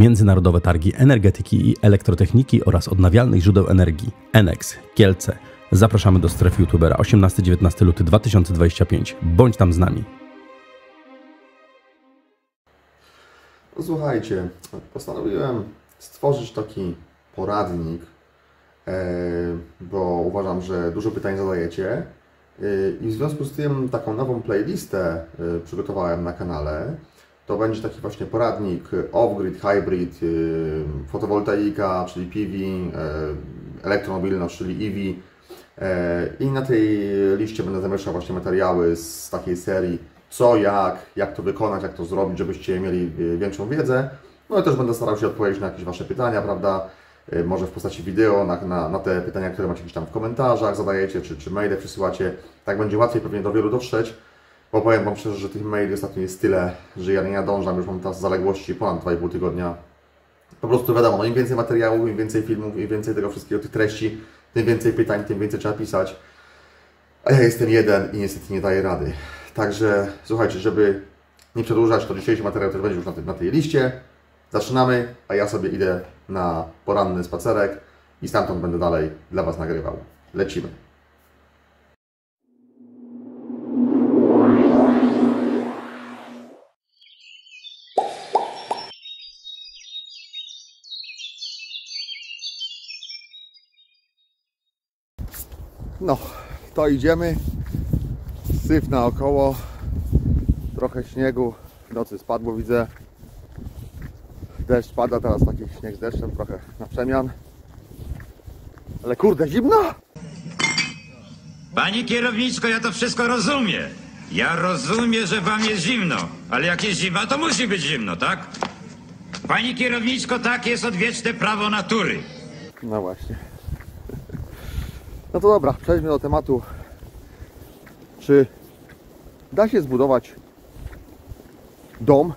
Międzynarodowe Targi Energetyki i Elektrotechniki oraz Odnawialnych Źródeł Energii. Enex, Kielce. Zapraszamy do strefy youtubera 18-19 luty 2025. Bądź tam z nami. No słuchajcie, postanowiłem stworzyć taki poradnik, e, bo uważam, że dużo pytań zadajecie e, i w związku z tym taką nową playlistę e, przygotowałem na kanale. To będzie taki właśnie poradnik off-grid, hybrid, fotowoltaika, czyli PV, elektromobilność, czyli EV. I na tej liście będę zamieszczał właśnie materiały z takiej serii co, jak, jak to wykonać, jak to zrobić, żebyście mieli większą wiedzę. No i też będę starał się odpowiedzieć na jakieś Wasze pytania, prawda? Może w postaci wideo, na, na, na te pytania, które macie gdzieś tam w komentarzach zadajecie, czy, czy maile przysyłacie. Tak będzie łatwiej pewnie do wielu dotrzeć, bo powiem Wam szczerze, że tych maili ostatnio jest tyle, że ja nie nadążam, już mam teraz zaległości ponad 2,5 tygodnia. Po prostu wiadomo, im więcej materiałów, im więcej filmów, im więcej tego wszystkiego, tych treści, tym więcej pytań, tym więcej trzeba pisać. A ja jestem jeden i niestety nie daję rady. Także słuchajcie, żeby nie przedłużać, to dzisiejszy materiał też będzie już na, tej, na tej liście. Zaczynamy, a ja sobie idę na poranny spacerek i stamtąd będę dalej dla Was nagrywał. Lecimy. No, to idziemy. Syf naokoło. Trochę śniegu w nocy spadło, widzę. Deszcz pada, teraz taki śnieg z deszczem, trochę na przemian. Ale kurde, zimno! Pani kierowniczko, ja to wszystko rozumiem. Ja rozumiem, że wam jest zimno, ale jak jest zima, to musi być zimno, tak? Pani kierowniczko, tak jest odwieczne prawo natury. No właśnie. No to dobra, przejdźmy do tematu. Czy da się zbudować dom,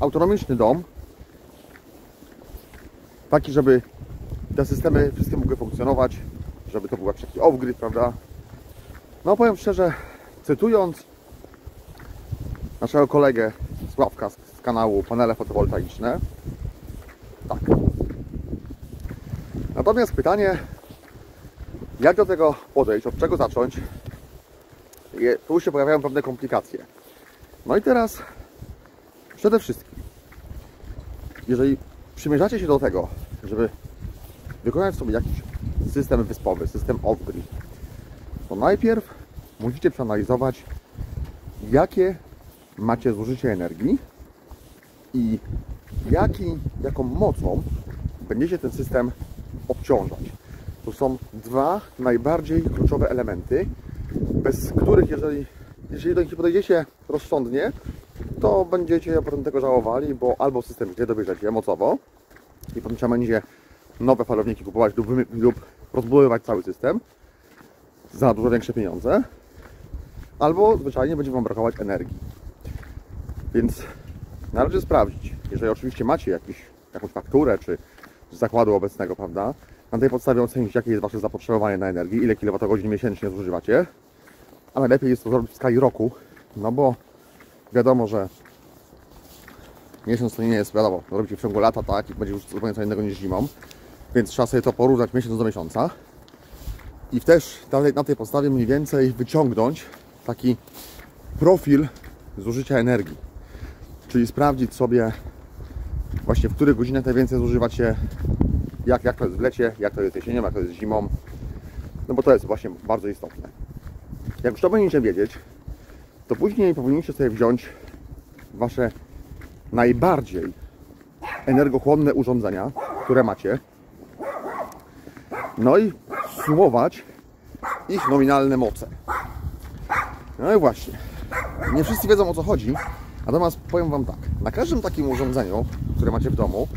autonomiczny dom, taki, żeby te systemy wszystkie mogły funkcjonować, żeby to był jakiś taki off-grid, prawda? No powiem szczerze, cytując naszego kolegę Sławka z kanału Panele Fotowoltaiczne, tak. Natomiast pytanie, jak do tego podejść, od czego zacząć, tu się pojawiają pewne komplikacje. No i teraz przede wszystkim, jeżeli przymierzacie się do tego, żeby wykonać sobie jakiś system wyspowy, system off-grid, to najpierw musicie przeanalizować, jakie macie zużycie energii i jaki, jaką mocą będziecie ten system obciążać. Są dwa najbardziej kluczowe elementy, bez których, jeżeli, jeżeli do nich podejdziecie rozsądnie, to będziecie potem tego żałowali, bo albo system nie dobierzecie mocowo i potem trzeba będzie nowe falowniki kupować lub, lub rozbudowywać cały system za dużo większe pieniądze, albo zwyczajnie będzie Wam brakować energii. Więc należy sprawdzić, jeżeli oczywiście macie jakiś, jakąś fakturę czy z zakładu obecnego, prawda, na tej podstawie ocenić, jakie jest Wasze zapotrzebowanie na energię, ile kWh miesięcznie zużywacie, a najlepiej jest to zrobić w skali roku, no bo wiadomo, że miesiąc to nie jest, wiadomo, robicie w ciągu lata, tak, i będzie już zupełnie co innego niż zimą, więc trzeba sobie to porównać miesiąc do miesiąca. I też na tej podstawie mniej więcej wyciągnąć taki profil zużycia energii, czyli sprawdzić sobie właśnie w których godzinach najwięcej zużywacie, jak, jak to jest w lecie, jak to jest jesienią, jak to jest zimą, no bo to jest właśnie bardzo istotne. Jak już to będziecie wiedzieć, to później powinniście sobie wziąć Wasze najbardziej energochłonne urządzenia, które macie, no i sumować ich nominalne moce. No i właśnie, nie wszyscy wiedzą o co chodzi, natomiast powiem Wam tak, na każdym takim urządzeniu, które macie w domu,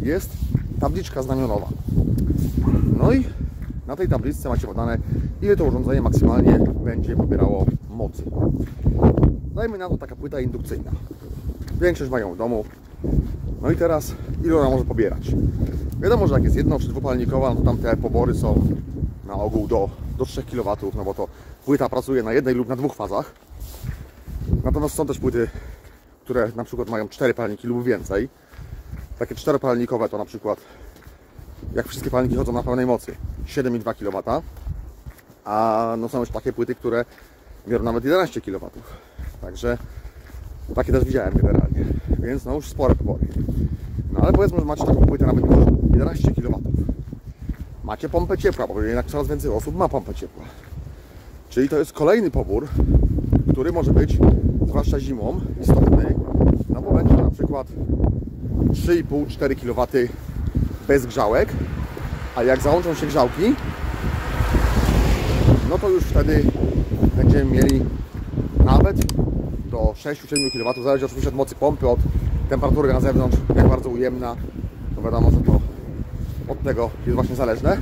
jest tabliczka znamionowa. No i na tej tabliczce macie podane, ile to urządzenie maksymalnie będzie pobierało mocy. Dajmy na to taka płyta indukcyjna. Większość mają w domu. No i teraz, ile ona może pobierać? Wiadomo, że jak jest jedno czy dwupalnikowa, no to tam te pobory są na ogół do, do 3 kW, no bo to płyta pracuje na jednej lub na dwóch fazach. Natomiast są też płyty, które na przykład mają 4 palniki lub więcej. Takie czteropalnikowe to na przykład, jak wszystkie palniki chodzą na pełnej mocy, 7,2 kW, a no są już takie płyty, które biorą nawet 11 kW. Także takie też widziałem generalnie, więc no już spore pobory. No ale powiedzmy, że macie taką płytę nawet 11 kW. Macie pompę ciepła, bo jednak coraz więcej osób ma pompę ciepła. Czyli to jest kolejny pobór, który może być, zwłaszcza zimą, istotny, no bo będzie na przykład 3,5-4 kW bez grzałek, a jak załączą się grzałki, no to już wtedy będziemy mieli nawet do 6-7 kW, zależy oczywiście od mocy pompy, od temperatury na zewnątrz, jak bardzo ujemna, no wiadomo, że to od tego jest właśnie zależne.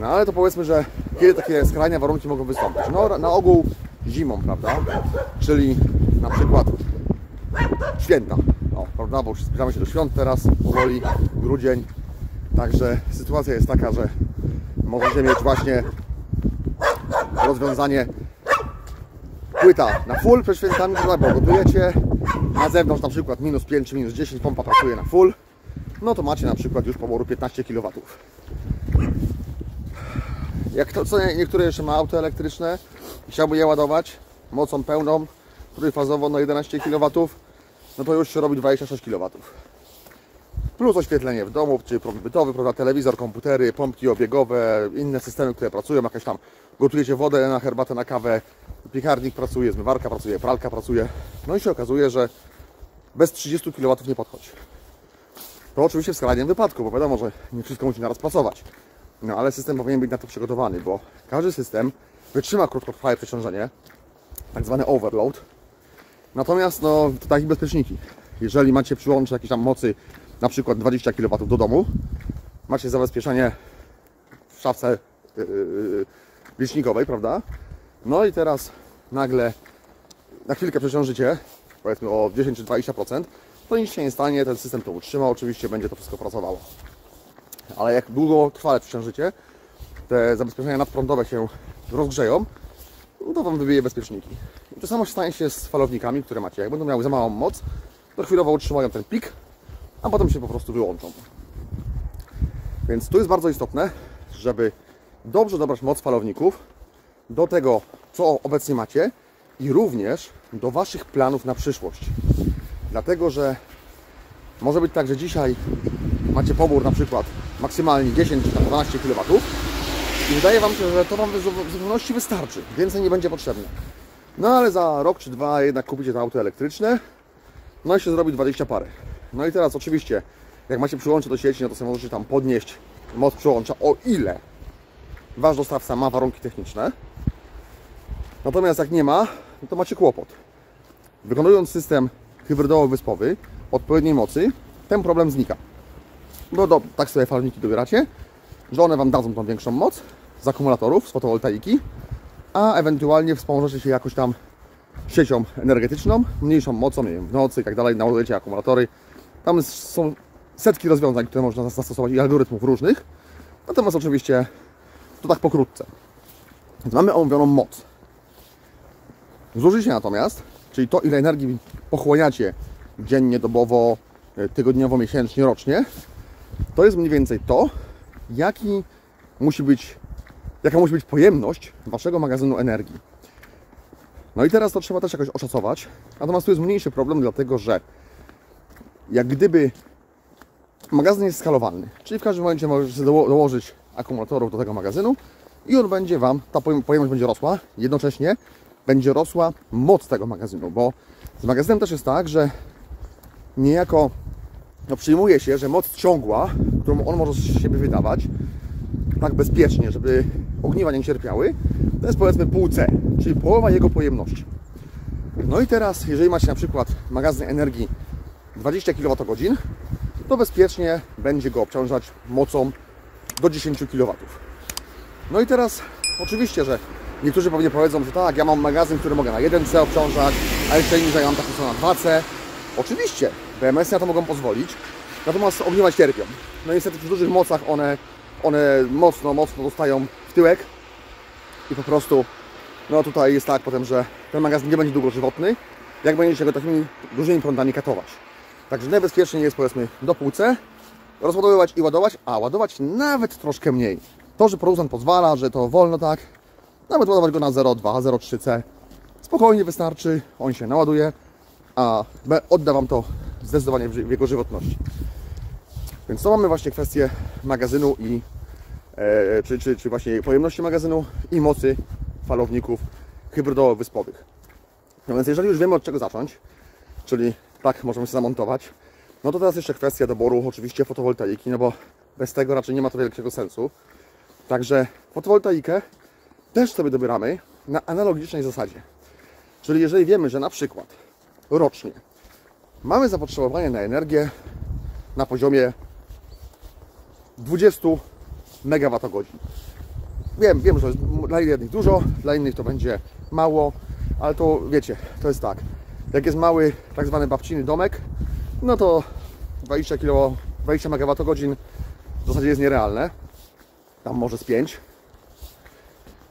No ale to powiedzmy, że kiedy takie skrajne warunki mogą wystąpić? No na ogół zimą, prawda? Czyli na przykład święta, prawda? Bo już zbliżamy się do świąt teraz, powoli, grudzień. Także sytuacja jest taka, że możecie mieć właśnie rozwiązanie płyta na full przed świętami, prawda? bo gotujecie. Na zewnątrz na przykład minus 5 czy minus 10, pompa pracuje na full. No to macie na przykład już poboru 15 kW. Jak to, co nie- niektóre jeszcze ma auto elektryczne i chciałby je ładować mocą pełną, trójfazowo na 11 kW, no to już się robi 26 kW. Plus oświetlenie w domu, czy prąd bytowy, prawda, telewizor, komputery, pompki obiegowe, inne systemy, które pracują, jakaś tam gotujecie wodę na herbatę, na kawę, piekarnik pracuje, zmywarka pracuje, pralka pracuje. No i się okazuje, że bez 30 kW nie podchodzi. To oczywiście w skrajnym wypadku, bo wiadomo, że nie wszystko musi naraz pracować. No ale system powinien być na to przygotowany, bo każdy system wytrzyma krótkotrwałe przeciążenie, tak zwany overload. Natomiast no, to takie bezpieczniki. Jeżeli macie przyłącze jakiejś tam mocy, na przykład 20 kW do domu, macie zabezpieczenie w szafce yy, licznikowej, prawda? No i teraz nagle na chwilkę przeciążycie, powiedzmy o 10 czy 20%, to nic się nie stanie, ten system to utrzyma, oczywiście będzie to wszystko pracowało. Ale jak długo trwale przeciążycie, te zabezpieczenia nadprądowe się rozgrzeją, no to Wam wybije bezpieczniki. To samo stanie się z falownikami, które macie. Jak będą miały za małą moc, to chwilowo utrzymają ten pik, a potem się po prostu wyłączą. Więc tu jest bardzo istotne, żeby dobrze dobrać moc falowników do tego, co obecnie macie i również do Waszych planów na przyszłość. Dlatego, że może być tak, że dzisiaj macie pobór na przykład maksymalnie 10 czy tam 12 kW i wydaje Wam się, że to Wam w zupełności wystarczy, więcej nie będzie potrzebne. No ale za rok czy dwa jednak kupicie to auto elektryczne, no i się zrobi 20 parę. No i teraz oczywiście, jak macie przyłącze do sieci, no to sobie możecie tam podnieść moc przyłącza, o ile Wasz dostawca ma warunki techniczne. Natomiast jak nie ma, no to macie kłopot. Wykonując system hybrydowo-wyspowy odpowiedniej mocy, ten problem znika. Bo do, tak sobie falniki dobieracie, że one Wam dadzą tą większą moc z akumulatorów, z fotowoltaiki, a ewentualnie wspomożecie się jakoś tam siecią energetyczną, mniejszą mocą, nie wiem, w nocy i tak dalej, naładujecie akumulatory. Tam są setki rozwiązań, które można zastosować i algorytmów różnych. Natomiast oczywiście to tak pokrótce. Więc mamy omówioną moc. Zużycie natomiast, czyli to ile energii pochłaniacie dziennie, dobowo, e, tygodniowo, miesięcznie, rocznie, to jest mniej więcej to, jaki musi być, jaka musi być pojemność Waszego magazynu energii. No i teraz to trzeba też jakoś oszacować. Natomiast tu jest mniejszy problem, dlatego że jak gdyby magazyn jest skalowalny, czyli w każdym momencie doło- dołożyć akumulatorów do tego magazynu i on będzie Wam, ta pojem- pojemność będzie rosła, jednocześnie będzie rosła moc tego magazynu, bo z magazynem też jest tak, że niejako no, przyjmuje się, że moc ciągła, którą on może z siebie wydawać, tak bezpiecznie, żeby ogniwa nie cierpiały, to jest powiedzmy pół C, czyli połowa jego pojemności. No i teraz, jeżeli macie na przykład magazyn energii 20 kWh, to bezpiecznie będzie go obciążać mocą do 10 kW. No i teraz, oczywiście, że niektórzy pewnie powiedzą, że tak, ja mam magazyn, który mogę na 1C obciążać, a jeszcze inni, że ja mam taki, co na 2C. Oczywiście, BMS na to mogą pozwolić, natomiast ogniwa cierpią. No niestety przy dużych mocach one, one mocno, mocno dostają tyłek i po prostu, no tutaj jest tak potem, że ten magazyn nie będzie długożywotny, jak będziecie go takimi dużymi prądami katować. Także najbezpieczniej jest powiedzmy do półce, rozładowywać i ładować, a ładować nawet troszkę mniej. To, że producent pozwala, że to wolno tak, nawet ładować go na 0,2, 0,3C. Spokojnie wystarczy, on się naładuje, a odda Wam to zdecydowanie w, jego żywotności. Więc to mamy właśnie kwestię magazynu i czy, czy, czy właśnie pojemności magazynu i mocy falowników hybrydowo-wyspowych. No więc jeżeli już wiemy od czego zacząć, czyli tak możemy się zamontować, no to teraz jeszcze kwestia doboru oczywiście fotowoltaiki, no bo bez tego raczej nie ma to wielkiego sensu. Także fotowoltaikę też sobie dobieramy na analogicznej zasadzie. Czyli jeżeli wiemy, że na przykład rocznie mamy zapotrzebowanie na energię na poziomie 20 MWh. Wiem, wiem, że dla jednych dużo, dla innych to będzie mało, ale to wiecie, to jest tak. Jak jest mały, tak zwany babciny domek, no to 20 kg, 20 MWh w zasadzie jest nierealne. Tam może z 5.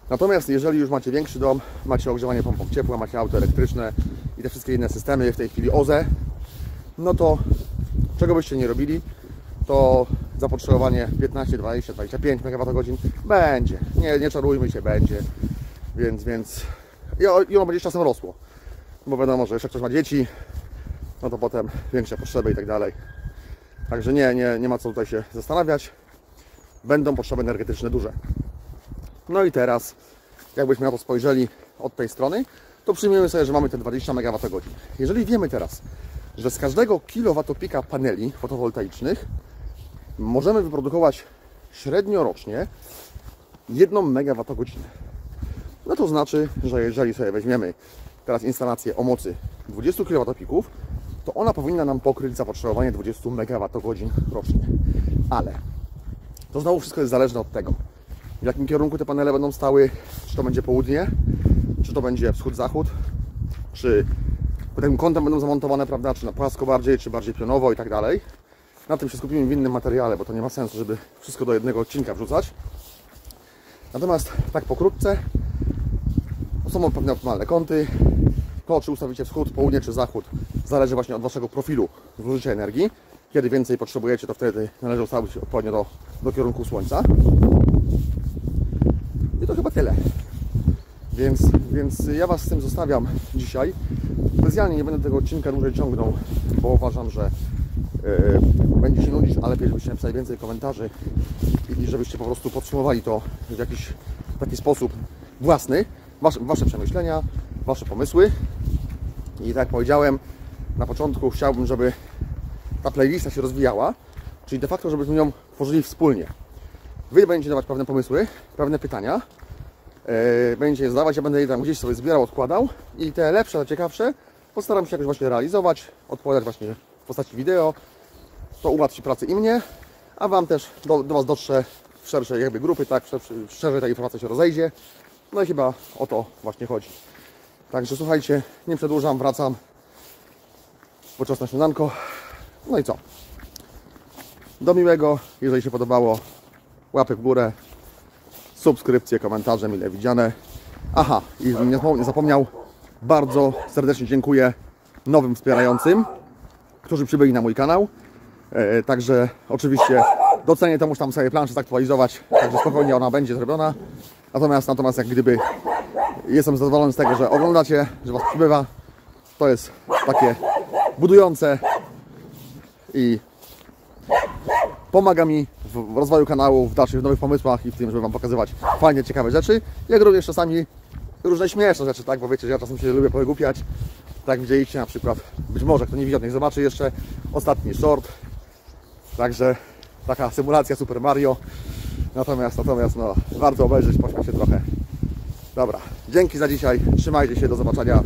Natomiast jeżeli już macie większy dom, macie ogrzewanie pompą ciepła, macie auto elektryczne i te wszystkie inne systemy, w tej chwili OZE, no to czego byście nie robili, to zapotrzebowanie 15, 20, 25 MWh będzie. Nie, nie czarujmy się, będzie. Więc, więc i ono będzie czasem rosło. Bo wiadomo, że jeszcze ktoś ma dzieci, no to potem większe potrzeby i tak dalej. Także nie, nie, nie ma co tutaj się zastanawiać. Będą potrzeby energetyczne duże. No i teraz, jakbyśmy na to spojrzeli od tej strony, to przyjmiemy sobie, że mamy te 20 MWh. Jeżeli wiemy teraz, że z każdego kilowatopika paneli fotowoltaicznych możemy wyprodukować średnio rocznie 1 MWh. No to znaczy, że jeżeli sobie weźmiemy teraz instalację o mocy 20 kWp, to ona powinna nam pokryć zapotrzebowanie 20 MWh rocznie. Ale to znowu wszystko jest zależne od tego, w jakim kierunku te panele będą stały, czy to będzie południe, czy to będzie wschód-zachód, czy pod jakim kątem będą zamontowane, prawda, czy na płasko bardziej, czy bardziej pionowo i tak dalej. Na tym się skupimy w innym materiale, bo to nie ma sensu, żeby wszystko do jednego odcinka wrzucać. Natomiast tak pokrótce, są pewne optymalne kąty. To, czy ustawicie wschód, południe czy zachód, zależy właśnie od Waszego profilu zużycia energii. Kiedy więcej potrzebujecie, to wtedy należy ustawić odpowiednio do, do kierunku słońca. I to chyba tyle. Więc, więc ja Was z tym zostawiam dzisiaj. Specjalnie nie będę tego odcinka dłużej ciągnął, bo uważam, że będzie się nudzić, ale lepiej, żebyście napisali więcej komentarzy i żebyście po prostu podsumowali to w jakiś taki sposób własny, wasze, wasze przemyślenia, Wasze pomysły. I tak jak powiedziałem na początku, chciałbym, żeby ta playlista się rozwijała, czyli de facto, żebyśmy ją tworzyli wspólnie. Wy będziecie dawać pewne pomysły, pewne pytania, Yy, będziecie je zadawać, ja będę je tam gdzieś sobie zbierał, odkładał i te lepsze, te ciekawsze postaram się jakoś właśnie realizować, odpowiadać właśnie postaci wideo. To ułatwi pracę i mnie, a Wam też do, do Was dotrze w szerszej jakby grupy, tak, szerzej ta informacja się rozejdzie. No i chyba o to właśnie chodzi. Także słuchajcie, nie przedłużam, wracam, bo czas na śniadanko. No i co? Do miłego, jeżeli się podobało, łapy w górę, subskrypcje, komentarze mile widziane. Aha, i nie zapomniał, bardzo serdecznie dziękuję nowym wspierającym, którzy przybyli na mój kanał. E, także oczywiście docenię to, muszę tam sobie planszę zaktualizować, także spokojnie ona będzie zrobiona. Natomiast, natomiast jak gdyby jestem zadowolony z tego, że oglądacie, że Was przybywa. To jest takie budujące i pomaga mi w rozwoju kanału, w dalszych nowych pomysłach i w tym, żeby Wam pokazywać fajnie, ciekawe rzeczy, jak również czasami różne śmieszne rzeczy, tak, bo wiecie, że ja czasem się lubię powygłupiać. Tak widzieliście na przykład, być może kto nie widział, niech zobaczy jeszcze ostatni short. Także taka symulacja Super Mario. Natomiast, natomiast no, warto obejrzeć, pośmiać się trochę. Dobra, dzięki za dzisiaj, trzymajcie się, do zobaczenia.